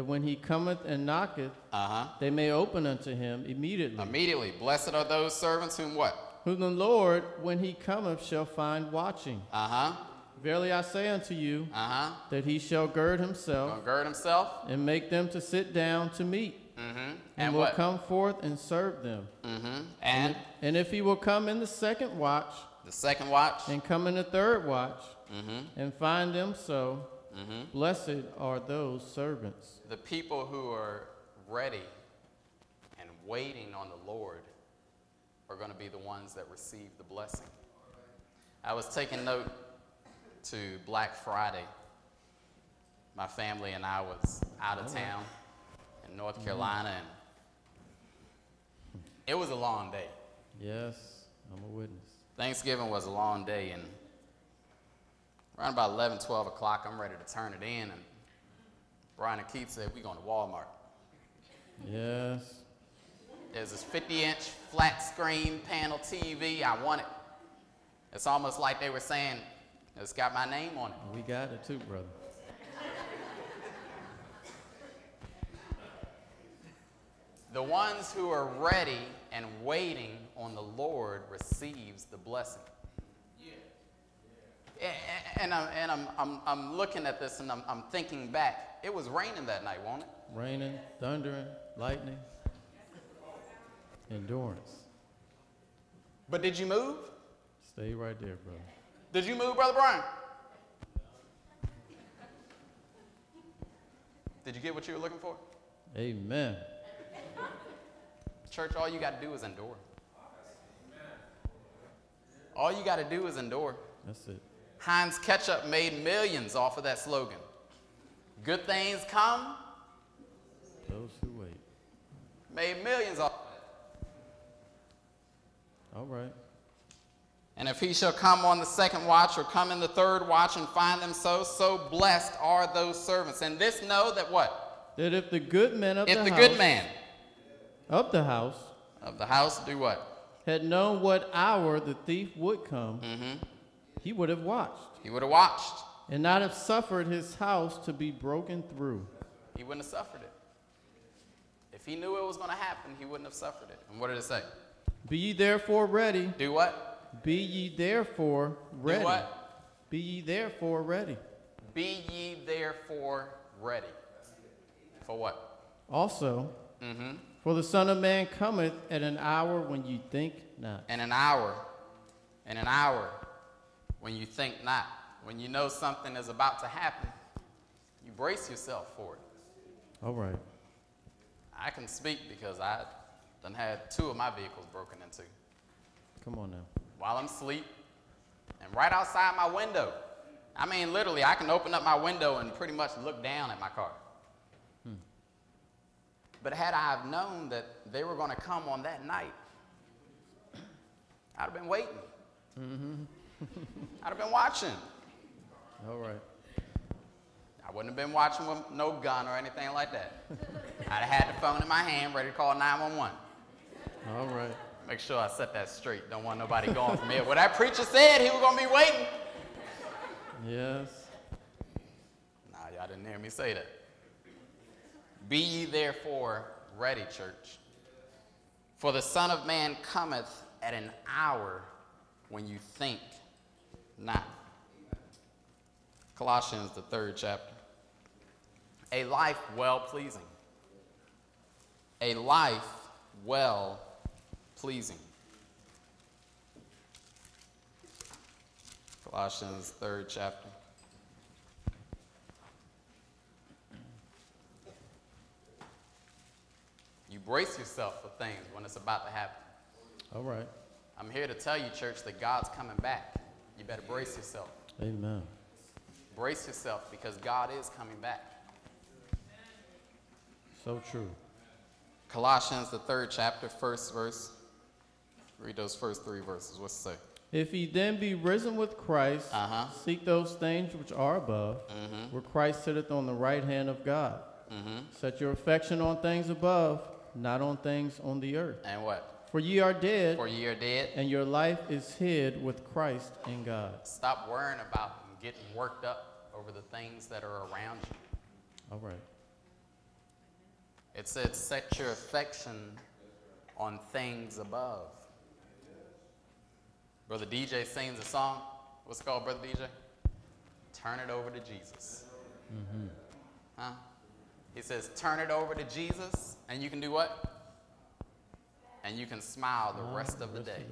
that when he cometh and knocketh, Uh huh. they may open unto him immediately. Immediately. Blessed are those servants whom what? Whom the Lord, when he cometh, shall find watching. Uh huh. Verily I say unto you, Uh huh. that he shall gird himself gird himself. and make them to sit down to meat, Mm-hmm. and, And will what? come forth and serve them. Mm-hmm. And And if he will come in the second watch, the second watch. and come in the third watch, Mm-hmm. and find them so, Mm-hmm. blessed are those servants. The people who are ready and waiting on the Lord are going to be the ones that receive the blessing. I was taking note to Black Friday. My family and I was out of town in North Carolina, and it was a long day. Yes, I'm a witness. Thanksgiving was a long day, and around about 11, 12 o'clock, I'm ready to turn it in, and Brian and Keith said, We're going to Walmart. Yes. There's this 50 inch flat screen panel TV. I want it. It's almost like they were saying, It's got my name on it. We got it too, brother. The ones who are ready and waiting on the Lord receives the blessing. Yeah. And, I'm, and I'm, I'm, I'm looking at this and I'm, I'm thinking back. It was raining that night, wasn't it? Raining, thundering, lightning, endurance. But did you move? Stay right there, brother. Did you move, Brother Brian? Did you get what you were looking for? Amen. Church, all you got to do is endure. All you got to do is endure. That's it. Heinz Ketchup made millions off of that slogan. Good things come, Those who wait. made millions off of it. All right. And if he shall come on the second watch or come in the third watch and find them so, so blessed are those servants. And this know that what? That if the good men of the If the, the house, good man of the house of the house do what? had known what hour the thief would come, Mm-hmm. He would have watched He would have watched. and not have suffered his house to be broken through. He wouldn't have suffered it. If he knew it was going to happen, he wouldn't have suffered it. And what did it say? Be ye therefore ready. Do what? Be ye therefore ready. Do what? Be ye therefore ready. Be ye therefore ready. For what? Also, Mm-hmm. for the Son of Man cometh at an hour when you think not. In an hour. In an hour when you think not. When you know something is about to happen, you brace yourself for it. All right. I can speak because I done had two of my vehicles broken into Come on now. while I'm asleep and right outside my window. I mean, literally, I can open up my window and pretty much look down at my car. Hmm. But had I have known that they were going to come on that night, I'd have been waiting. Mm-hmm. I'd have been watching. All right. I wouldn't have been watching with no gun or anything like that. I'd have had the phone in my hand, ready to call 911. All right. Make sure I set that straight. Don't want nobody going from here. What that preacher said he was going to be waiting. Yes. Nah, y'all didn't hear me say that. Be ye therefore ready, church. For the Son of Man cometh at an hour when you think not. Colossians, the third chapter. A life well pleasing. A life well pleasing. Colossians, third chapter. You brace yourself for things when it's about to happen. All right. I'm here to tell you, church, that God's coming back. You better brace yourself. Amen. Brace yourself because God is coming back. So true. Colossians, the third chapter, first verse. Read those first three verses. What's it say? If he then be risen with Christ, Uh-huh. seek those things which are above, Mm-hmm. where Christ sitteth on the right hand of God. Mm-hmm. Set your affection on things above, not on things on the earth. And what? For ye are dead, For ye are dead. and your life is hid with Christ in God. Stop worrying about and getting worked up over the things that are around you. All right. It said, set your affection on things above. Brother DJ sings a song. What's it called, Brother DJ? Turn it over to Jesus. Mm -hmm. Huh? He says, turn it over to Jesus, and you can do what? And you can smile the rest of the day.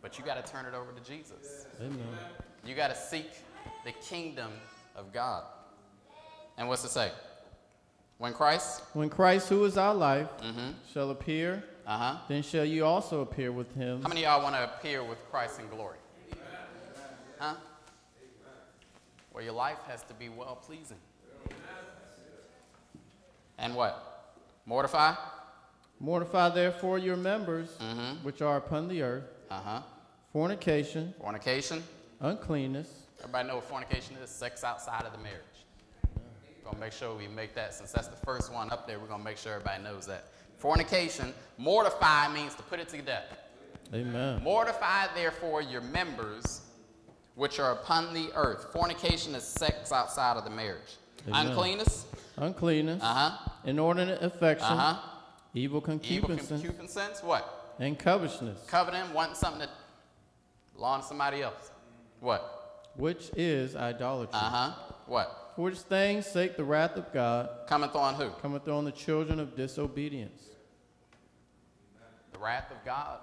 But you got to turn it over to Jesus. Amen. You got to seek the kingdom of God. And what's it say? When Christ? When Christ, who is our life, Mm-hmm. shall appear, Uh huh. then shall you also appear with him. How many of y'all want to appear with Christ in glory? Huh? Well, your life has to be well pleasing. And what? Mortify? Mortify therefore your members, Mm-hmm. which are upon the earth, Uh huh. fornication, Fornication. uncleanness, Everybody know what fornication is? Sex outside of the marriage. We're going to make sure we make that, since that's the first one up there, we're going to make sure everybody knows that. Fornication, mortify means to put it to death. Amen. Mortify therefore your members which are upon the earth. Fornication is sex outside of the marriage. Amen. Uncleanness, Uncleanness, uh huh, inordinate affection, uh huh. Evil Evil concupiscence, concupiscence, what? and covetousness, Coveting, wanting something that belongs to somebody else. What? which is idolatry. Uh huh. What? For which things sake the wrath of God Cometh on who? cometh on the children of disobedience. The wrath of God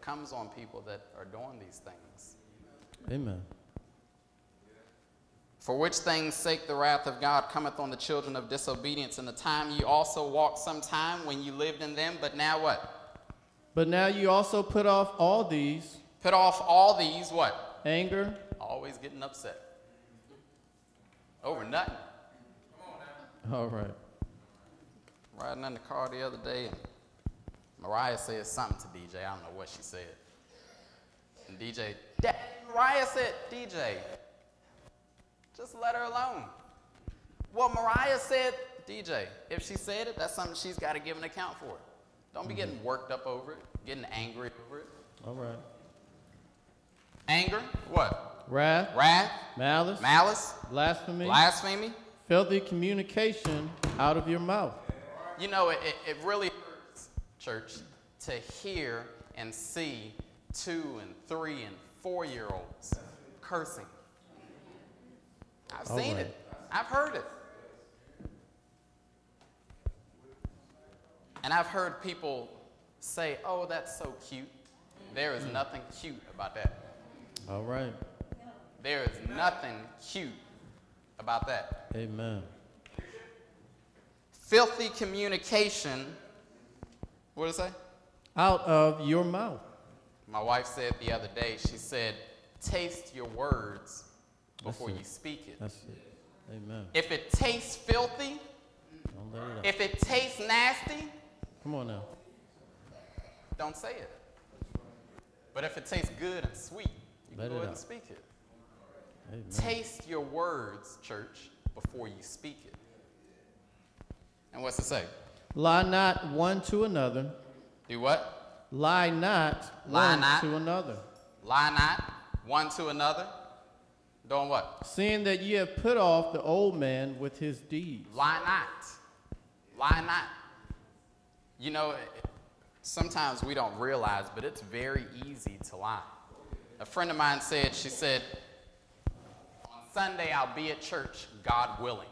comes on people that are doing these things. Amen. For which things sake the wrath of God cometh on the children of disobedience in the time ye also walked sometime when you lived in them, but now what? But now you also put off all these Put off all these what? anger, Always getting upset. Over nothing. all right, Riding in the car the other day and Mariah said something to DJ. I don't know what she said. And DJ, Dad, Mariah said, DJ, just let her alone. Well, Mariah said, DJ, if she said it, that's something she's got to give an account for. Don't be getting worked up over it, getting angry over it. all right. Anger, what? Wrath, Wrath, malice, malice, blasphemy, blasphemy. filthy communication out of your mouth. You know, it, it, it really hurts, church, to hear and see two and three and four year olds cursing. I've All seen right. it, I've heard it. And I've heard people say, oh, that's so cute. There is hmm. nothing cute about that. All right. There is nothing cute about that. Amen. Filthy communication, what did it say? Out of your mouth. My wife said the other day, she said, taste your words before you speak it. That's it. Amen. If it tastes filthy, Don't let it if it tastes nasty, Come on now. don't say it. But if it tastes good and sweet, you Let can go ahead out. and speak it. Amen. Taste your words, church, before you speak it. And what's it say? Lie not one to another. Do what? Lie not Lie one not. to another. Lie not one to another. Doing what? Seeing that ye have put off the old man with his deeds. Why not. Why not. You know, sometimes we don't realize, but it's very easy to lie. A friend of mine said, she said, on Sunday I'll be at church, God willing.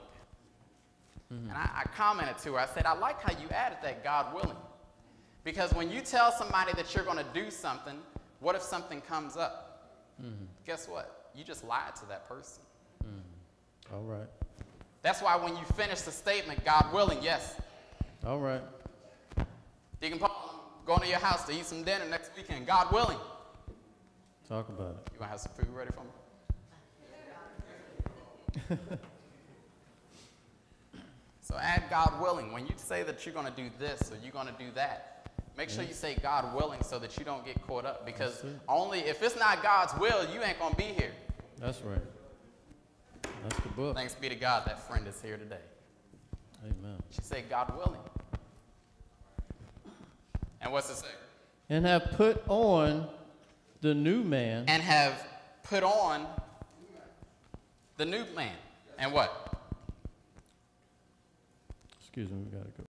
Mm-hmm. And I, I commented to her, I said, I like how you added that, God willing. Because when you tell somebody that you're going to do something, what if something comes up? Mm-hmm. Guess what? You just lied to that person. Hmm. All right. That's why when you finish the statement, God willing, yes, All right. Deacon Paul, I'm going to your house to eat some dinner next weekend, God willing. Talk about it. You gonna have some food ready for me? so add God willing. When you say that you're gonna do this or you're gonna do that, make sure you say God willing so that you don't get caught up. Because only if it's not God's will, you ain't gonna be here. That's right. That's the book. Thanks be to God that friend is here today. Amen. She said, God willing. And what's it say? And have put on the new man. and have put on the new man. And what? Excuse me, we gotta go.